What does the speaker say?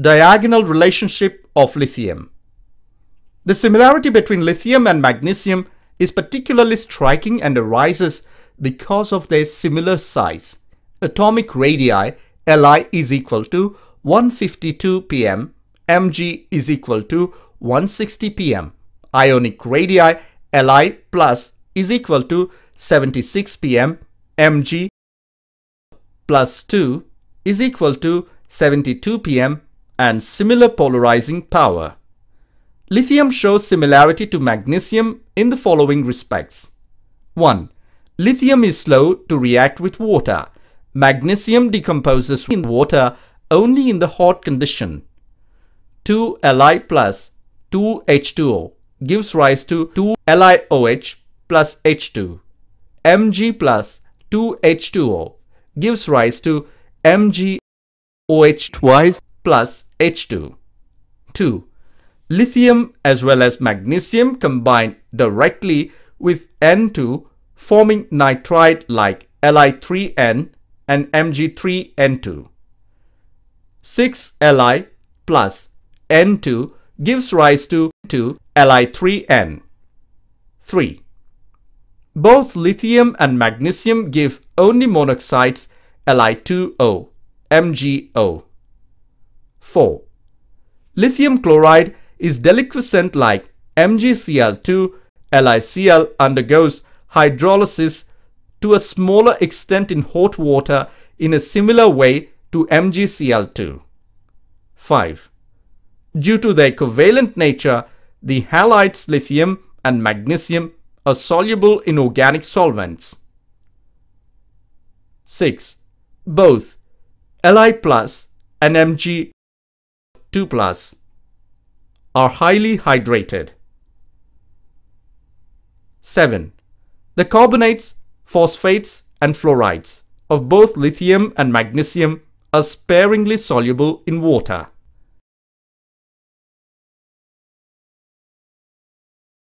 Diagonal relationship of lithium. The similarity between lithium and magnesium is particularly striking and arises because of their similar size. Atomic radii Li is equal to 152 pm, Mg is equal to 160 pm. Ionic radii Li plus is equal to 76 pm, Mg plus 2 is equal to 72 pm and similar polarizing power. Lithium shows similarity to magnesium in the following respects. 1. Lithium is slow to react with water. Magnesium decomposes in water only in the hot condition. 2 Li plus 2 H2O gives rise to 2 LiOH plus H2. Mg plus 2 H2O gives rise to MgOH twice plus H2. 2. Lithium as well as magnesium combine directly with N2 forming nitride like Li3N and Mg3N2. 6 Li plus N2 gives rise to 2 Li3N. 3. Both lithium and magnesium give only monoxides Li2O, MgO. 4. Lithium chloride is deliquescent like MgCl2, LiCl undergoes hydrolysis to a smaller extent in hot water in a similar way to MgCl2. 5. Due to their covalent nature, the halides lithium and magnesium are soluble in organic solvents. 6. Both Li plus and Mg2 plus are highly hydrated. 7. The carbonates, phosphates and fluorides of both lithium and magnesium are sparingly soluble in water.